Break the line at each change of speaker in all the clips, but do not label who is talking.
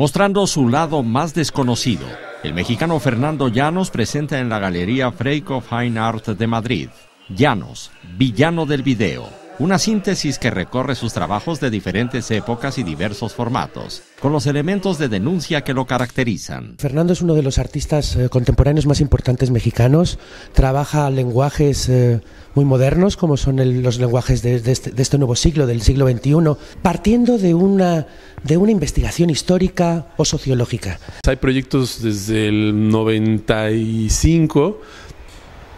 mostrando su lado más desconocido. El mexicano Fernando Llanos presenta en la Galería Freiko Fine Art de Madrid. Llanos, villano del video. Una síntesis que recorre sus trabajos de diferentes épocas y diversos formatos, con los elementos de denuncia que lo caracterizan.
Fernando es uno de los artistas eh, contemporáneos más importantes mexicanos. Trabaja lenguajes eh, muy modernos, como son el, los lenguajes de, de, este, de, este, nuevo siglo, del siglo XXI, partiendo de una, de una investigación histórica o sociológica.
Hay proyectos desde el 95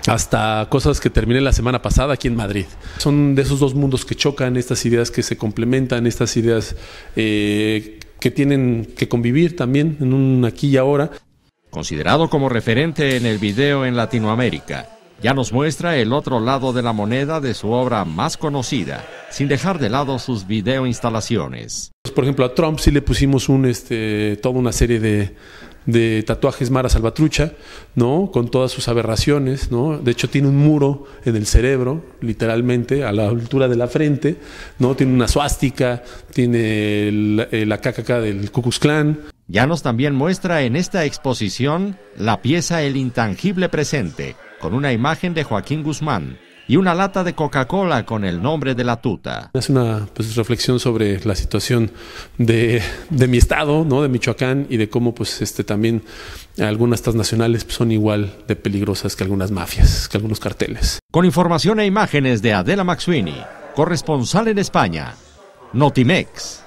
hasta cosas que terminé la semana pasada aquí en Madrid. Son de esos dos mundos que chocan, estas ideas que se complementan, estas ideas eh, que tienen que convivir también en un aquí y ahora.
Considerado como referente en el video en Latinoamérica, ya nos muestra el otro lado de la moneda de su obra más conocida, sin dejar de lado sus video instalaciones.
Por ejemplo, a Trump sí le pusimos un, este, toda una serie de, de tatuajes Mara Salvatrucha, ¿no? Con todas sus aberraciones, ¿no? De hecho tiene un muro en el cerebro, literalmente, a la altura de la frente, ¿no? Tiene una suástica, tiene la KKK del Ku Klux Klan.
Llanos también muestra en esta exposición la pieza El intangible presente, con una imagen de Joaquín Guzmán, y una lata de Coca-Cola con el nombre de la tuta.
Es una pues, reflexión sobre la situación de, de, mi estado, ¿no? de Michoacán, y de cómo pues, este, también algunas transnacionales son igual de peligrosas que algunas mafias, que algunos carteles.
Con información e imágenes de Adela Maxwini, corresponsal en España, Notimex.